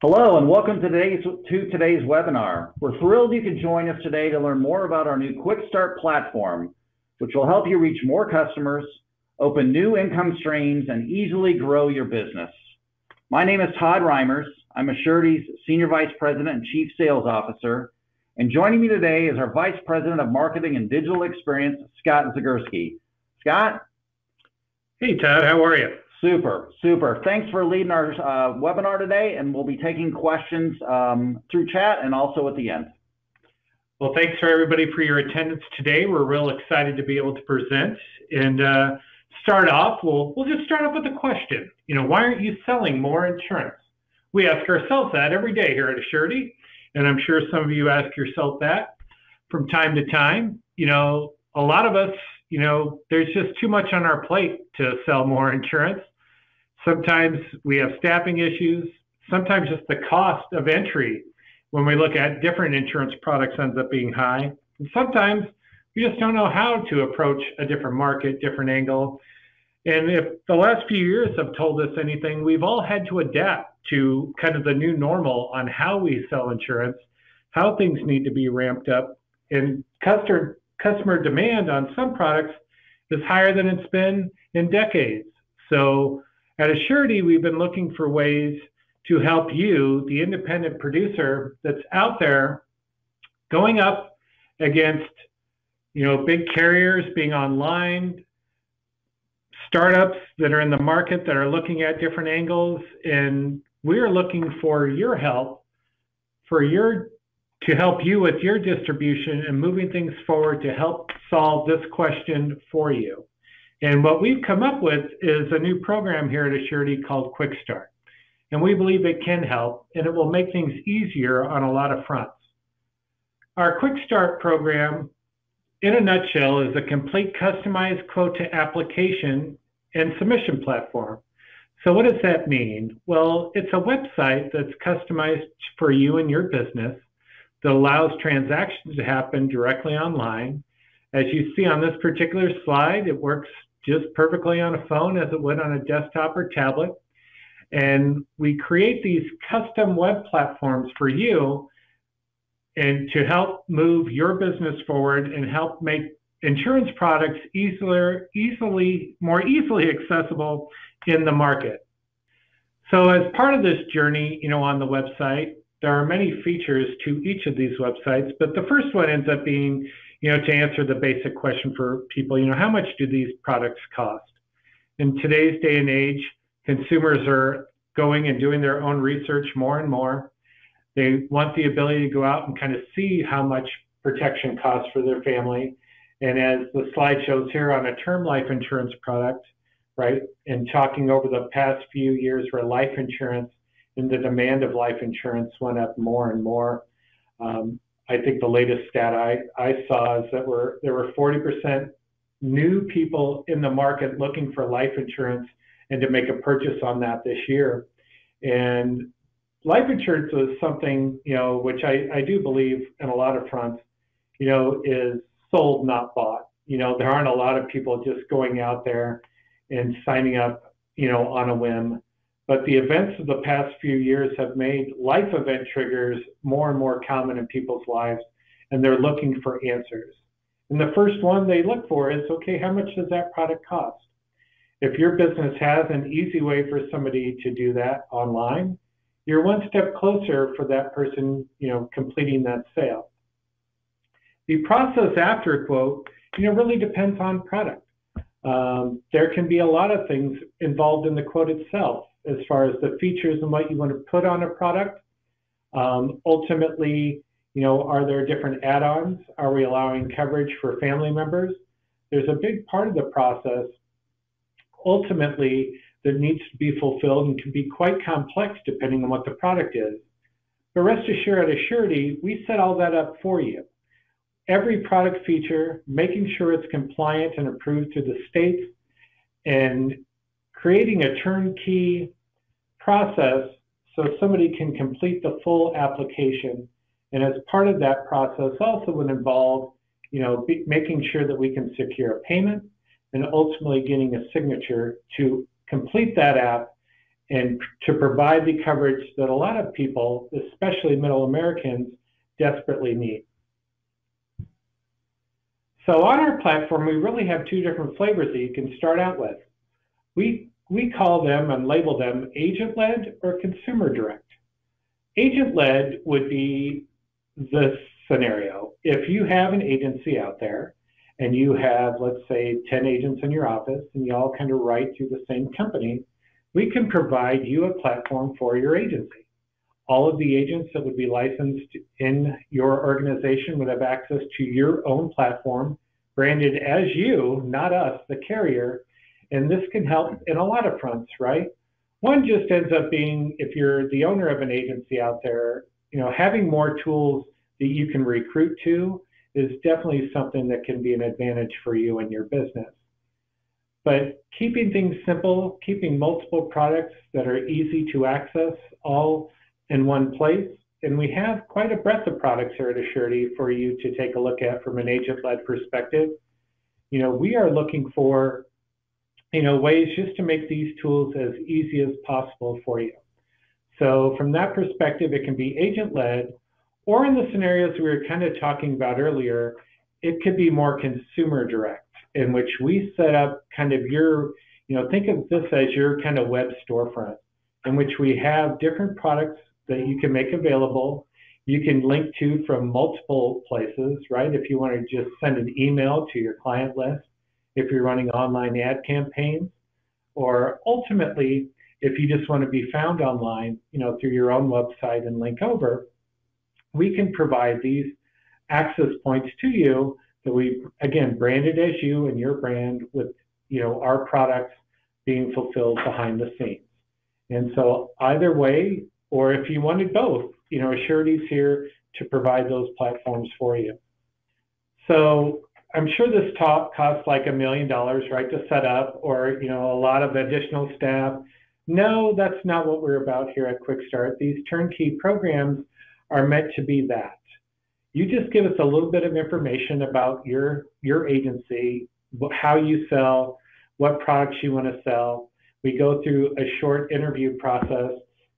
Hello, and welcome to today's, to today's webinar. We're thrilled you could join us today to learn more about our new Quick Start platform, which will help you reach more customers, open new income streams, and easily grow your business. My name is Todd Reimers. I'm Assurity's Senior Vice President and Chief Sales Officer. And joining me today is our Vice President of Marketing and Digital Experience, Scott Zagurski. Scott? Hey, Todd, how are you? Super, super. Thanks for leading our uh, webinar today, and we'll be taking questions um, through chat and also at the end. Well, thanks for everybody for your attendance today. We're real excited to be able to present and uh, start off. We'll we'll just start off with a question. You know, why aren't you selling more insurance? We ask ourselves that every day here at Assurity, and I'm sure some of you ask yourself that from time to time. You know, a lot of us you know, there's just too much on our plate to sell more insurance. Sometimes we have staffing issues. Sometimes just the cost of entry when we look at different insurance products ends up being high. And sometimes we just don't know how to approach a different market, different angle. And if the last few years have told us anything, we've all had to adapt to kind of the new normal on how we sell insurance, how things need to be ramped up. And customer customer demand on some products is higher than it's been in decades. So at Assurity, we've been looking for ways to help you, the independent producer that's out there, going up against you know big carriers being online, startups that are in the market that are looking at different angles, and we're looking for your help for your to help you with your distribution and moving things forward to help solve this question for you. And what we've come up with is a new program here at Assurity called Quick Start. And we believe it can help and it will make things easier on a lot of fronts. Our Quick Start program, in a nutshell, is a complete customized quote to application and submission platform. So, what does that mean? Well, it's a website that's customized for you and your business that allows transactions to happen directly online. As you see on this particular slide, it works just perfectly on a phone as it would on a desktop or tablet. And we create these custom web platforms for you and to help move your business forward and help make insurance products easier, easily, more easily accessible in the market. So as part of this journey, you know, on the website, there are many features to each of these websites, but the first one ends up being, you know, to answer the basic question for people, you know, how much do these products cost? In today's day and age, consumers are going and doing their own research more and more. They want the ability to go out and kind of see how much protection costs for their family. And as the slide shows here on a term life insurance product, right, and talking over the past few years where life insurance and the demand of life insurance went up more and more. Um, I think the latest stat I, I saw is that we're, there were 40% new people in the market looking for life insurance and to make a purchase on that this year. And life insurance is something, you know, which I, I do believe in a lot of fronts, you know, is sold, not bought. You know, there aren't a lot of people just going out there and signing up, you know, on a whim. But the events of the past few years have made life event triggers more and more common in people's lives, and they're looking for answers. And the first one they look for is okay, how much does that product cost? If your business has an easy way for somebody to do that online, you're one step closer for that person, you know, completing that sale. The process after a quote, you know, really depends on product. Um, there can be a lot of things involved in the quote itself as far as the features and what you want to put on a product. Um, ultimately, you know, are there different add-ons? Are we allowing coverage for family members? There's a big part of the process ultimately that needs to be fulfilled and can be quite complex depending on what the product is. But rest assured, at Assurity, we set all that up for you. Every product feature, making sure it's compliant and approved through the states, and creating a turnkey process so somebody can complete the full application. And as part of that process also would involve, you know, making sure that we can secure a payment and ultimately getting a signature to complete that app and to provide the coverage that a lot of people, especially middle Americans, desperately need. So on our platform, we really have two different flavors that you can start out with. We, we call them and label them agent-led or consumer-direct. Agent-led would be the scenario. If you have an agency out there and you have, let's say, 10 agents in your office and you all kind of write through the same company, we can provide you a platform for your agency. All of the agents that would be licensed in your organization would have access to your own platform, branded as you, not us, the carrier. And this can help in a lot of fronts, right? One just ends up being if you're the owner of an agency out there, you know, having more tools that you can recruit to is definitely something that can be an advantage for you and your business. But keeping things simple, keeping multiple products that are easy to access all in one place, and we have quite a breadth of products here at Assurity for you to take a look at from an agent-led perspective. You know, we are looking for, you know, ways just to make these tools as easy as possible for you. So from that perspective, it can be agent-led, or in the scenarios we were kind of talking about earlier, it could be more consumer direct, in which we set up kind of your, you know, think of this as your kind of web storefront, in which we have different products that you can make available. You can link to from multiple places, right? If you want to just send an email to your client list, if you're running online ad campaigns, or ultimately, if you just want to be found online, you know, through your own website and link over, we can provide these access points to you that we, again, branded as you and your brand with, you know, our products being fulfilled behind the scenes. And so either way, or if you wanted both, you know, Assurity's here to provide those platforms for you. So I'm sure this talk costs like a million dollars, right, to set up, or you know, a lot of additional staff. No, that's not what we're about here at Quick Start. These turnkey programs are meant to be that. You just give us a little bit of information about your your agency, how you sell, what products you want to sell. We go through a short interview process,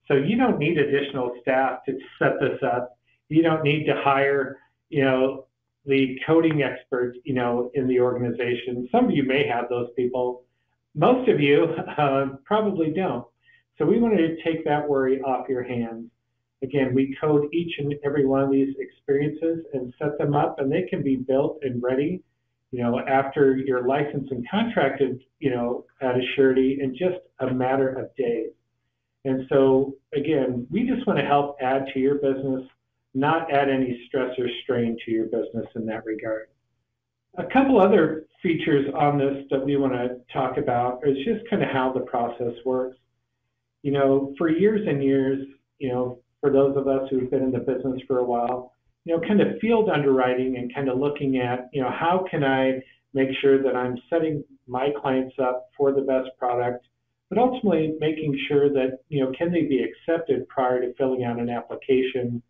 so you don't need additional staff to set this up. You don't need to hire, you know, the coding expert, you know, in the organization. Some of you may have those people. Most of you uh, probably don't. So we wanted to take that worry off your hands. Again, we code each and every one of these experiences and set them up, and they can be built and ready, you know, after you're licensed and contracted, you know, at Assurity in just a matter of days. And so, again, we just want to help add to your business, not add any stress or strain to your business in that regard. A couple other features on this that we want to talk about is just kind of how the process works. You know, for years and years, you know, for those of us who've been in the business for a while, you know, kind of field underwriting and kind of looking at, you know, how can I make sure that I'm setting my clients up for the best product, but ultimately making sure that, you know, can they be accepted prior to filling out an application?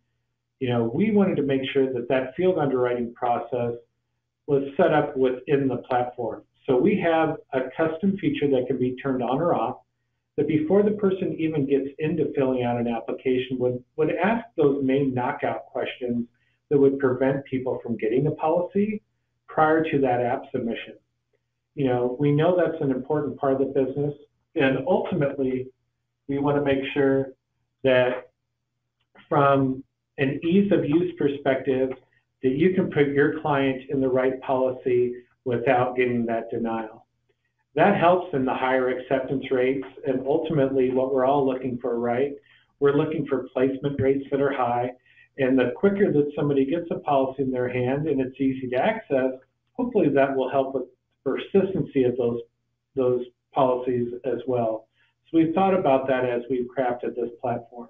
You know, we wanted to make sure that that field underwriting process was set up within the platform. So we have a custom feature that can be turned on or off that before the person even gets into filling out an application would, would ask those main knockout questions that would prevent people from getting the policy prior to that app submission. You know, we know that's an important part of the business, and ultimately, we want to make sure that from an ease of use perspective, that you can put your client in the right policy without getting that denial. That helps in the higher acceptance rates and ultimately what we're all looking for, right? We're looking for placement rates that are high. And the quicker that somebody gets a policy in their hand and it's easy to access, hopefully that will help with persistency of those, those policies as well. So we've thought about that as we've crafted this platform.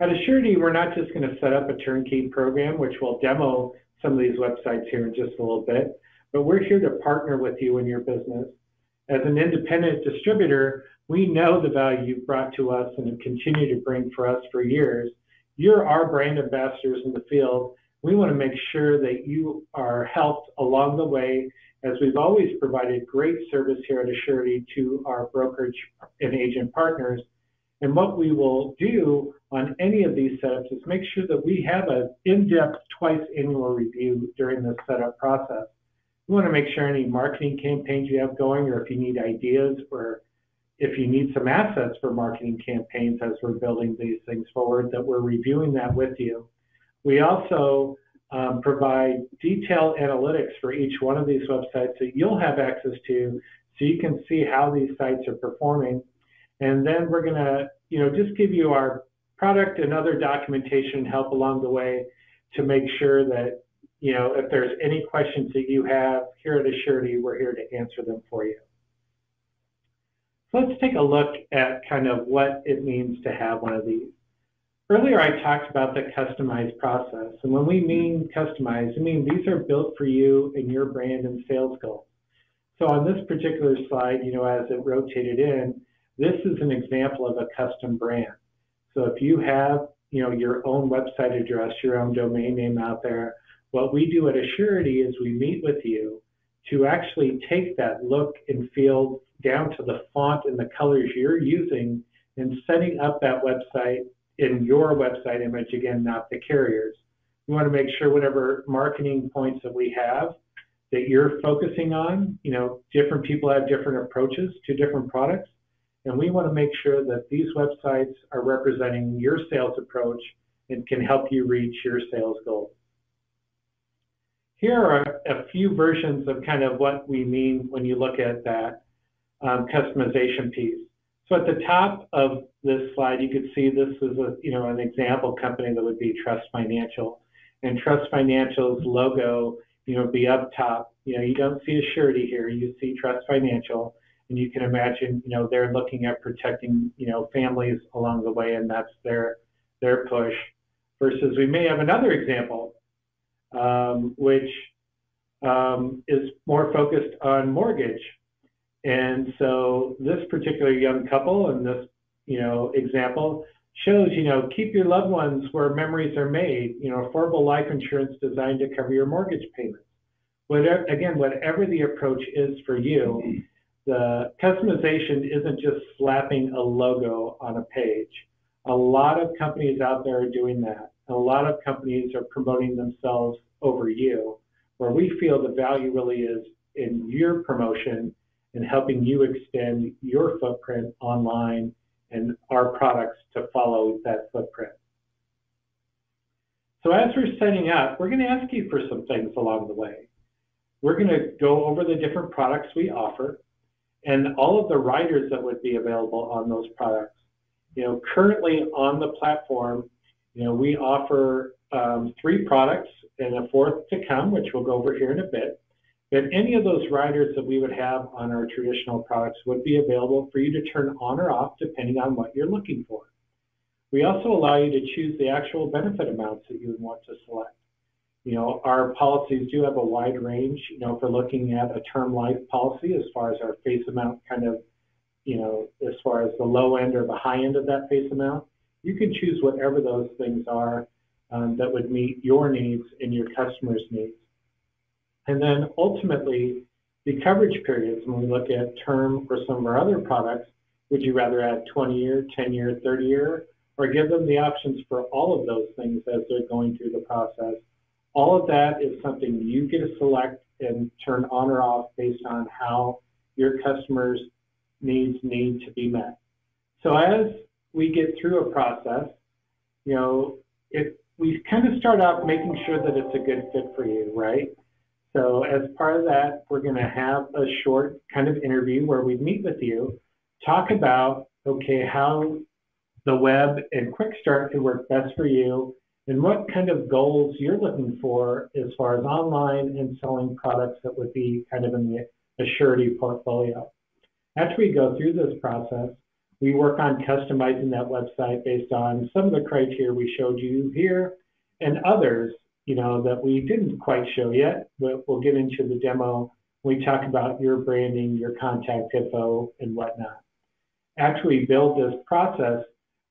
At Assurity, we're not just going to set up a turnkey program, which we'll demo some of these websites here in just a little bit, but we're here to partner with you in your business as an independent distributor, we know the value you've brought to us and have continued to bring for us for years. You're our brand ambassadors in the field. We want to make sure that you are helped along the way as we've always provided great service here at Assurity to our brokerage and agent partners. And what we will do on any of these setups is make sure that we have an in-depth twice annual review during the setup process. We want to make sure any marketing campaigns you have going or if you need ideas or if you need some assets for marketing campaigns as we're building these things forward, that we're reviewing that with you. We also um, provide detailed analytics for each one of these websites that you'll have access to so you can see how these sites are performing. And then we're going to, you know, just give you our product and other documentation help along the way to make sure that, you know, if there's any questions that you have here at Assurity, we're here to answer them for you. So let's take a look at kind of what it means to have one of these. Earlier, I talked about the customized process. And when we mean customized, I mean these are built for you and your brand and sales goals. So on this particular slide, you know, as it rotated in, this is an example of a custom brand. So if you have, you know, your own website address, your own domain name out there, what we do at Assurity is we meet with you to actually take that look and feel down to the font and the colors you're using and setting up that website in your website image, again, not the carriers. We want to make sure whatever marketing points that we have that you're focusing on, you know, different people have different approaches to different products. And we want to make sure that these websites are representing your sales approach and can help you reach your sales goals. Here are a few versions of kind of what we mean when you look at that um, customization piece. So at the top of this slide, you can see this is a, you know, an example company that would be Trust Financial. And Trust Financial's logo, you know, be up top. You know, you don't see Assurity here, you see Trust Financial. And you can imagine, you know, they're looking at protecting, you know, families along the way, and that's their their push. Versus we may have another example, um, which um, is more focused on mortgage and so this particular young couple and this, you know, example shows, you know, keep your loved ones where memories are made, you know, affordable life insurance designed to cover your mortgage payments. Whatever, again, whatever the approach is for you, the customization isn't just slapping a logo on a page. A lot of companies out there are doing that. A lot of companies are promoting themselves over you, where we feel the value really is in your promotion and helping you extend your footprint online and our products to follow that footprint. So as we're setting up, we're going to ask you for some things along the way. We're going to go over the different products we offer and all of the riders that would be available on those products. You know, currently on the platform, you know, we offer um, three products and a fourth to come, which we'll go over here in a bit that any of those riders that we would have on our traditional products would be available for you to turn on or off depending on what you're looking for. We also allow you to choose the actual benefit amounts that you would want to select. You know, our policies do have a wide range, you know, for looking at a term life policy as far as our face amount kind of, you know, as far as the low end or the high end of that face amount. You can choose whatever those things are um, that would meet your needs and your customers' needs. And then ultimately, the coverage periods, when we look at term or some of our other products, would you rather add 20 year, 10 year, 30 year, or give them the options for all of those things as they're going through the process? All of that is something you get to select and turn on or off based on how your customers' needs need to be met. So as we get through a process, you know, it, we kind of start out making sure that it's a good fit for you, right? So as part of that, we're going to have a short kind of interview where we meet with you, talk about, okay, how the web and Quick Start could work best for you, and what kind of goals you're looking for as far as online and selling products that would be kind of in the Assurity portfolio. After we go through this process, we work on customizing that website based on some of the criteria we showed you here and others you know, that we didn't quite show yet, but we'll get into the demo we talk about your branding, your contact info, and whatnot. After we build this process,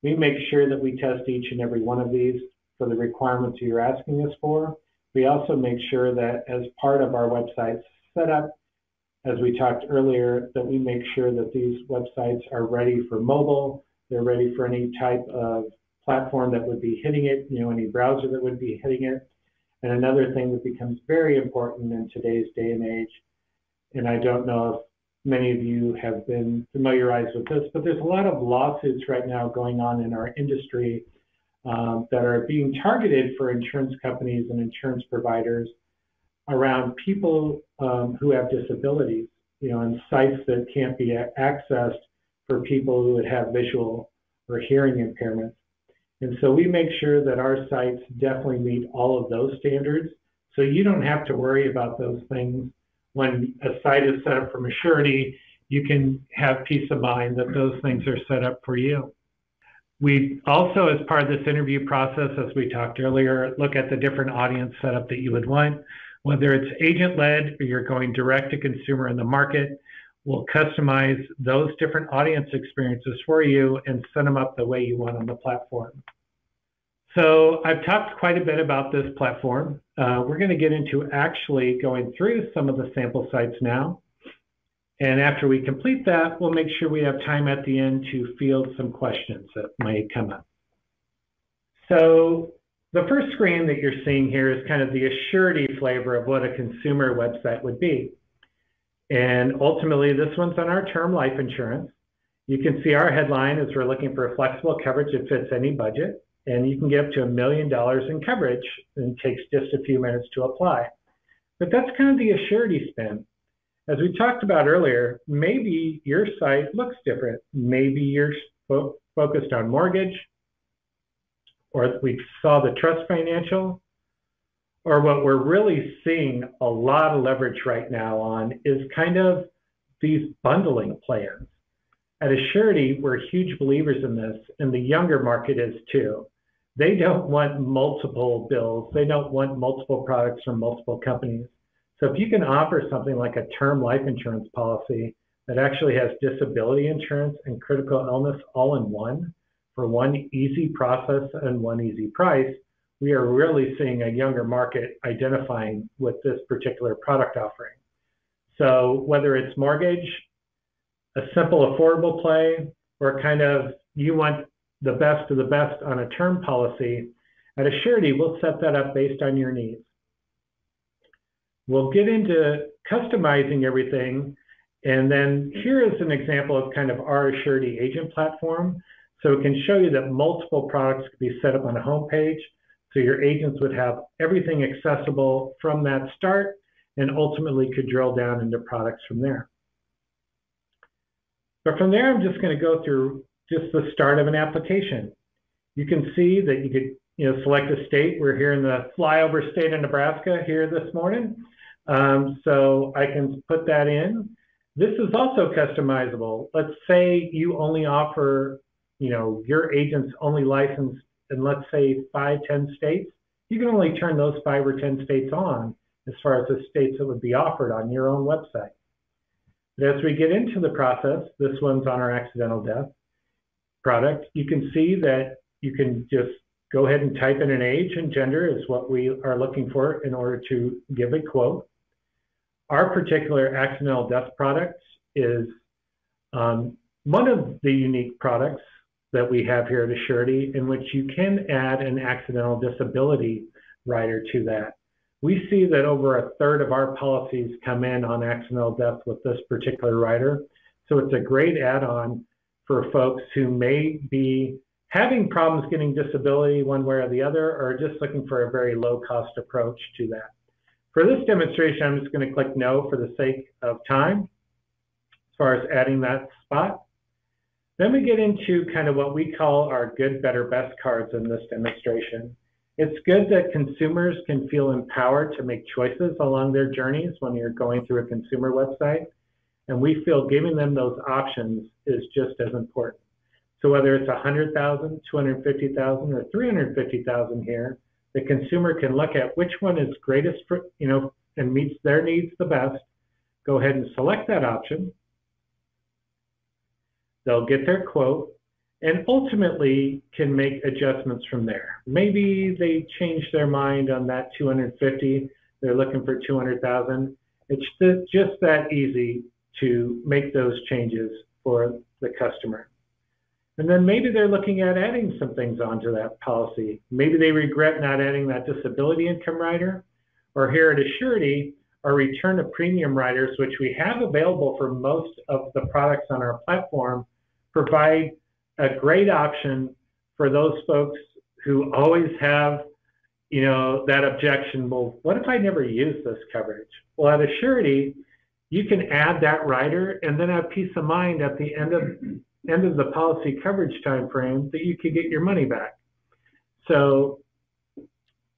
we make sure that we test each and every one of these for the requirements you're asking us for. We also make sure that as part of our website setup, as we talked earlier, that we make sure that these websites are ready for mobile, They're ready for any type of platform that would be hitting it, you know, any browser that would be hitting it. And another thing that becomes very important in today's day and age, and I don't know if many of you have been familiarized with this, but there's a lot of lawsuits right now going on in our industry um, that are being targeted for insurance companies and insurance providers around people um, who have disabilities, you know, and sites that can't be accessed for people who would have visual or hearing impairments. And so we make sure that our sites definitely meet all of those standards. So you don't have to worry about those things. When a site is set up for Assurity, you can have peace of mind that those things are set up for you. We also, as part of this interview process, as we talked earlier, look at the different audience setup that you would want. Whether it's agent led or you're going direct to consumer in the market, we'll customize those different audience experiences for you and set them up the way you want on the platform. So I've talked quite a bit about this platform. Uh, we're going to get into actually going through some of the sample sites now. And after we complete that, we'll make sure we have time at the end to field some questions that might come up. So the first screen that you're seeing here is kind of the assurity flavor of what a consumer website would be. And ultimately, this one's on our term life insurance. You can see our headline is we're looking for flexible coverage that fits any budget. And you can get up to a million dollars in coverage and takes just a few minutes to apply. But that's kind of the assurity spin. As we talked about earlier, maybe your site looks different. Maybe you're fo focused on mortgage, or we saw the trust financial, or what we're really seeing a lot of leverage right now on is kind of these bundling plans. At Assurity, we're huge believers in this, and the younger market is too. They don't want multiple bills. They don't want multiple products from multiple companies. So if you can offer something like a term life insurance policy that actually has disability insurance and critical illness all in one for one easy process and one easy price, we are really seeing a younger market identifying with this particular product offering. So whether it's mortgage, a simple affordable play, or kind of you want the best of the best on a term policy, at Assurity, we'll set that up based on your needs. We'll get into customizing everything. And then here is an example of kind of our Assurity agent platform. So it can show you that multiple products can be set up on a home page. So your agents would have everything accessible from that start and ultimately could drill down into products from there. But from there, I'm just going to go through just the start of an application. You can see that you could you know, select a state. We're here in the flyover state of Nebraska here this morning. Um, so I can put that in. This is also customizable. Let's say you only offer, you know, your agent's only licensed in let's say five, 10 states. You can only turn those five or 10 states on as far as the states that would be offered on your own website. But as we get into the process, this one's on our accidental death product. You can see that you can just go ahead and type in an age and gender is what we are looking for in order to give a quote. Our particular accidental death product is um, one of the unique products that we have here at Assurity in which you can add an accidental disability rider to that. We see that over a third of our policies come in on accidental death with this particular rider. So it's a great add-on for folks who may be having problems getting disability one way or the other, or just looking for a very low cost approach to that. For this demonstration, I'm just going to click no for the sake of time, as far as adding that spot. Then we get into kind of what we call our good, better, best cards in this demonstration. It's good that consumers can feel empowered to make choices along their journeys when you're going through a consumer website. And we feel giving them those options is just as important. So whether it's 100,000, 250,000, or 350,000 here, the consumer can look at which one is greatest for, you know, and meets their needs the best. Go ahead and select that option. They'll get their quote and ultimately can make adjustments from there. Maybe they change their mind on that 250, they're looking for 200,000. It's just that easy to make those changes for the customer. And then maybe they're looking at adding some things onto that policy. Maybe they regret not adding that disability income rider. Or here at Assurity, our return of premium riders, which we have available for most of the products on our platform, provide a great option for those folks who always have, you know, that objection. Well, what if I never use this coverage? Well, at Assurity, you can add that rider and then have peace of mind at the end of end of the policy coverage time frame that you could get your money back. So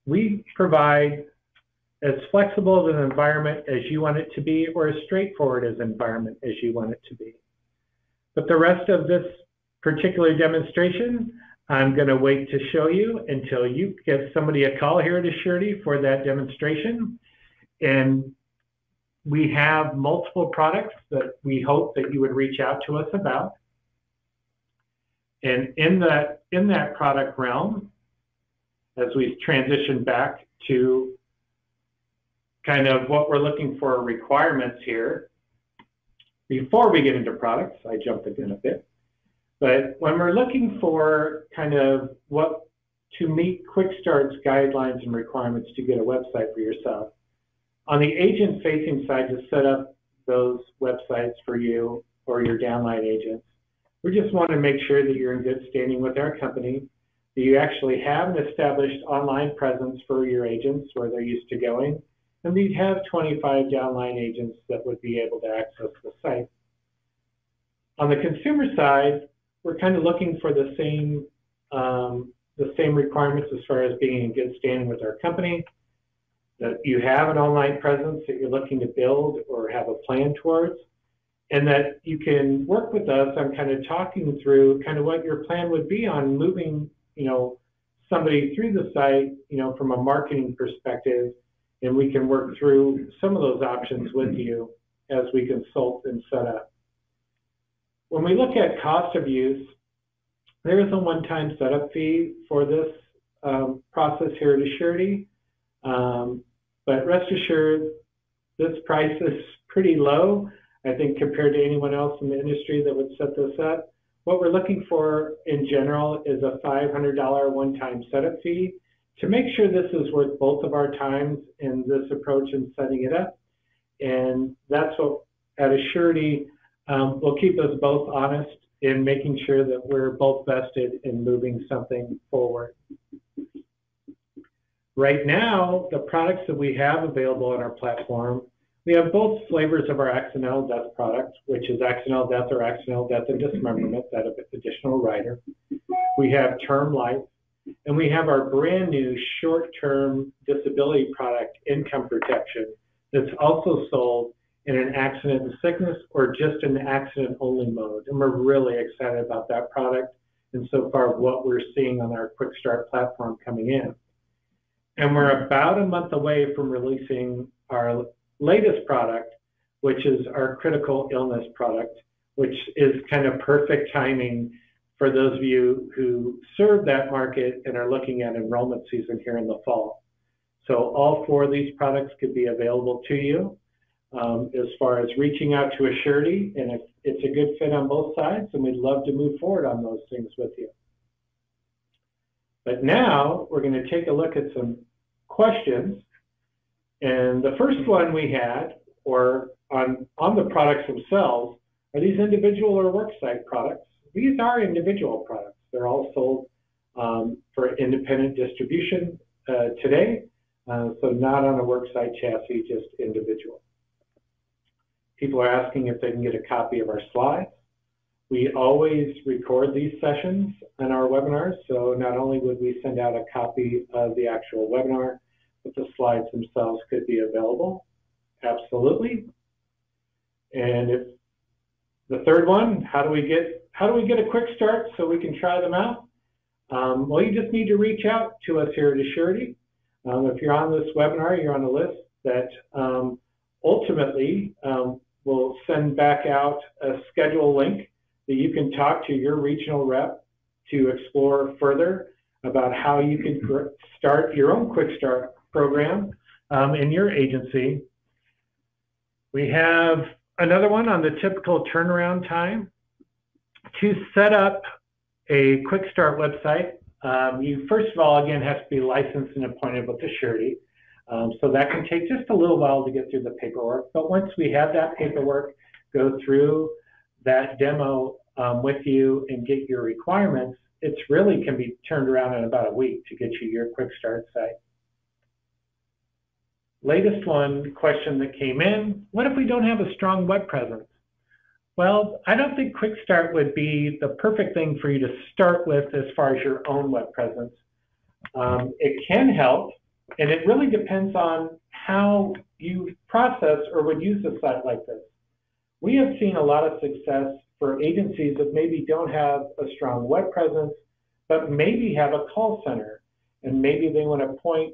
we provide as flexible of an environment as you want it to be or as straightforward as environment as you want it to be. But the rest of this particular demonstration, I'm going to wait to show you until you give somebody a call here at Assurity for that demonstration. And we have multiple products that we hope that you would reach out to us about. And in that, in that product realm, as we transition back to kind of what we're looking for requirements here, before we get into products, I jumped again a bit. But when we're looking for kind of what to meet Quick Start's guidelines and requirements to get a website for yourself, on the agent facing side to set up those websites for you or your downline agents, we just want to make sure that you're in good standing with our company, that you actually have an established online presence for your agents where they're used to going, and we'd have 25 downline agents that would be able to access the site. On the consumer side, we're kind of looking for the same um, the same requirements as far as being in good standing with our company, that you have an online presence that you're looking to build or have a plan towards, and that you can work with us on kind of talking through kind of what your plan would be on moving, you know, somebody through the site, you know, from a marketing perspective, and we can work through some of those options with you as we consult and set up. When we look at cost of use, there is a one-time setup fee for this um, process here at Assurity. Um, but rest assured, this price is pretty low, I think, compared to anyone else in the industry that would set this up. What we're looking for in general is a $500 one-time setup fee to make sure this is worth both of our times in this approach and setting it up. And that's what at Assurity um, will keep us both honest in making sure that we're both vested in moving something forward. Right now, the products that we have available on our platform, we have both flavors of our accidental death product, which is accidental death or accidental death and dismemberment, that additional rider. We have term life, and we have our brand new short-term disability product, income protection, that's also sold in an accident and sickness or just an accident only mode. And we're really excited about that product and so far what we're seeing on our Quick Start platform coming in. And we're about a month away from releasing our latest product, which is our critical illness product, which is kind of perfect timing for those of you who serve that market and are looking at enrollment season here in the fall. So all four of these products could be available to you um, as far as reaching out to Assurity, and if it's a good fit on both sides, and we'd love to move forward on those things with you. But now we're going to take a look at some questions. And the first one we had, or on, on the products themselves, are these individual or worksite products? These are individual products. They're all sold um, for independent distribution uh, today, uh, so not on a worksite chassis, just individual. People are asking if they can get a copy of our slides. We always record these sessions in our webinars, so not only would we send out a copy of the actual webinar, but the slides themselves could be available. Absolutely. And if the third one, how do we get how do we get a quick start so we can try them out? Um, well, you just need to reach out to us here at Assurity. Um, if you're on this webinar, you're on the list that um, ultimately um, will send back out a schedule link that you can talk to your regional rep to explore further about how you can start your own quick start program um, in your agency. We have another one on the typical turnaround time. To set up a Quick Start website, um, you first of all, again, have to be licensed and appointed with the surety. Um, so that can take just a little while to get through the paperwork. But once we have that paperwork, go through that demo um, with you and get your requirements, it really can be turned around in about a week to get you your quick start site. Latest one question that came in, what if we don't have a strong web presence? Well, I don't think Quick Start would be the perfect thing for you to start with as far as your own web presence. Um, it can help, and it really depends on how you process or would use a site like this. We have seen a lot of success for agencies that maybe don't have a strong web presence, but maybe have a call center, and maybe they want to point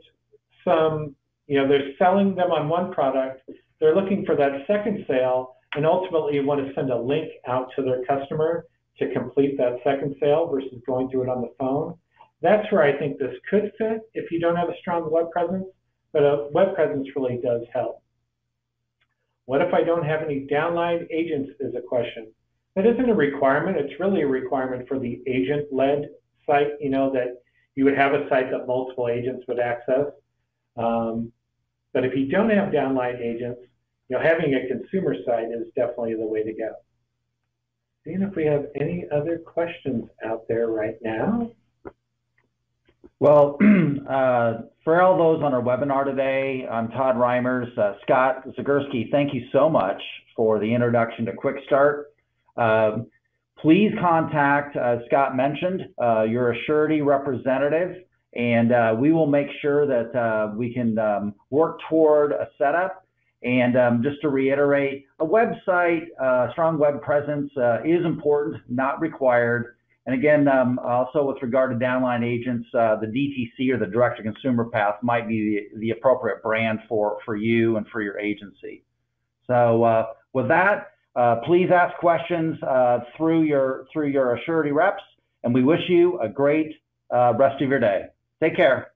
some, you know, they're selling them on one product, they're looking for that second sale, and ultimately you want to send a link out to their customer to complete that second sale versus going through it on the phone. That's where I think this could fit if you don't have a strong web presence, but a web presence really does help. What if I don't have any downline agents is a question. That isn't a requirement. It's really a requirement for the agent-led site, you know, that you would have a site that multiple agents would access. Um, but if you don't have downline agents, you know, having a consumer site is definitely the way to go. Seeing if we have any other questions out there right now. Well, uh, for all those on our webinar today, I'm Todd Reimers. Uh, Scott Zagurski, thank you so much for the introduction to Quick Start. Um, please contact, uh, Scott mentioned, uh, your Assurity representative, and uh, we will make sure that we can um, work toward a setup and um, just to reiterate, a website, uh, strong web presence uh, is important, not required. And again, um, also with regard to downline agents, uh, the DTC or the direct to consumer path might be the, the, appropriate brand for, for you and for your agency. So uh, with that, uh, please ask questions uh, through your through your Assurity reps, and we wish you a great rest of your day. Take care.